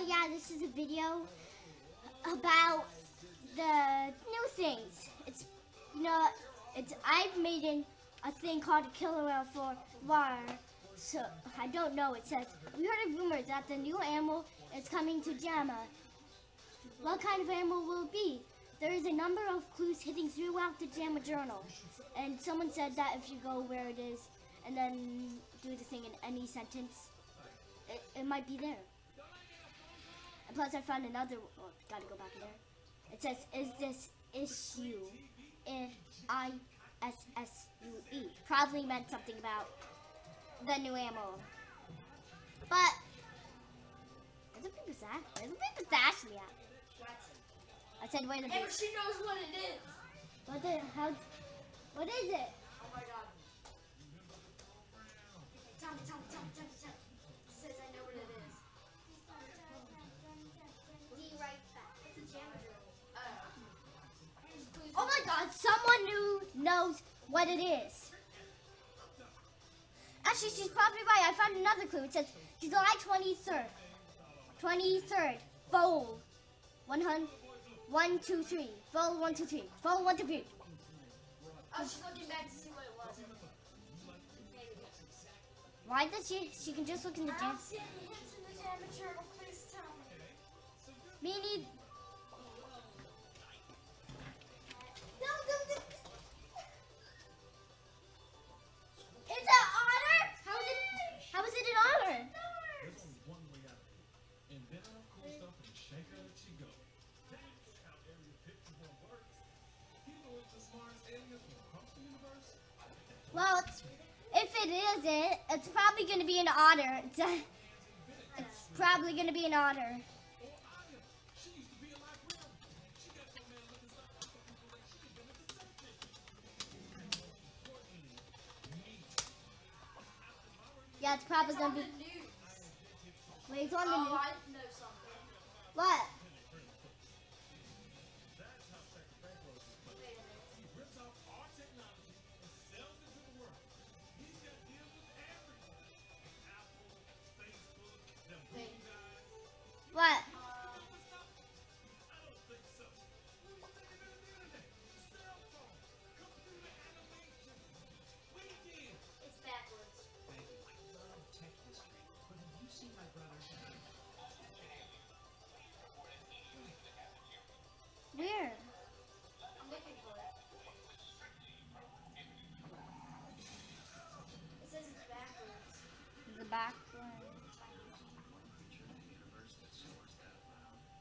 oh yeah, this is a video about the new things. It's you know, it's I've made an, a thing called a killer whale for war. So I don't know. It says we heard a rumor that the new animal is coming to Jamaa. What kind of animal will it be? There is a number of clues hidden throughout the Jamaa journal, and someone said that if you go where it is and then do the thing in any sentence, it, it might be there. And plus, I found another. Oh, gotta go back there. It says, "Is this issue?" Is I S S U E. Probably meant something about the new ammo. But there's a paper sack. There's a in the app. I said, wait a Hey, minute. but she knows what it is. What the how? What is it? Oh my god. What it is. Actually, she's probably right. I found another clue. It says July 23rd. 23rd. Fold. 100. 1, 2, 3. Fold 1, 2, 3. Fold 1, 2, 3. oh, she's looking back to see what it was. Why does she? She can just look in the I jam. don't see any hints in the Jamaa journal. Please tell me. Me need. Well, it's, if it isn't, it's probably going to be an otter. It's, a, it's probably going to be an otter. She used to be a librarian. She got some man looking stuff up for people like she been a deception. Courtney, me. Yeah, it's probably It's to be. Wait, it's on the Oh, news.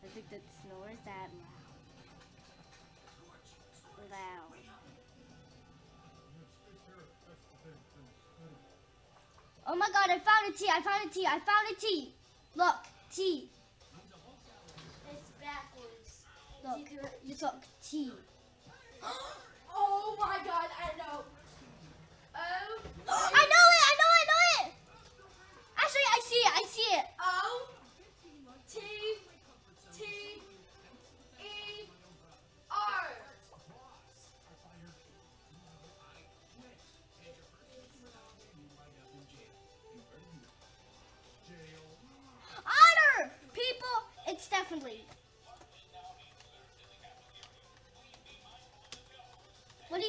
I think that snores that loud. Loud. Oh my god, I found a T, I found a T, I found a T. Look, T. It's backwards. Look, just look, T. oh my god,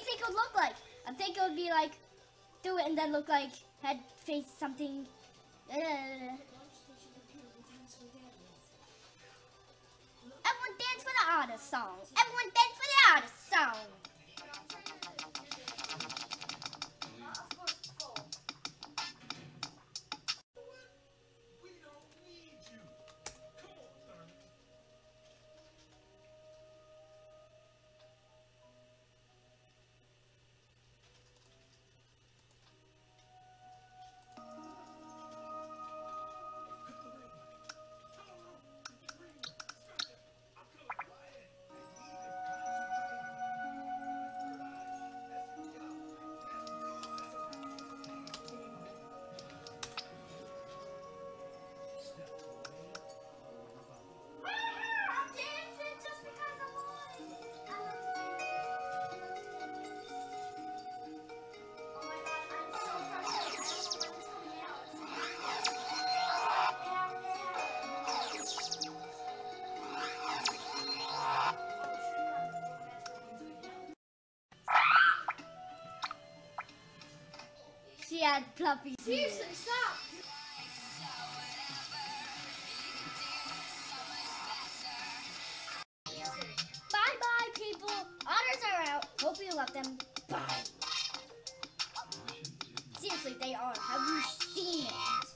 you think it would look like? I think it would be like, do it and then look like head, face, something. Uh, everyone dance for the otter song. Everyone dance for the otter song. She had. Seriously, stop. Bye bye, people. Otters are out. Hope you love them. Bye. Seriously, they are. Have you seen it?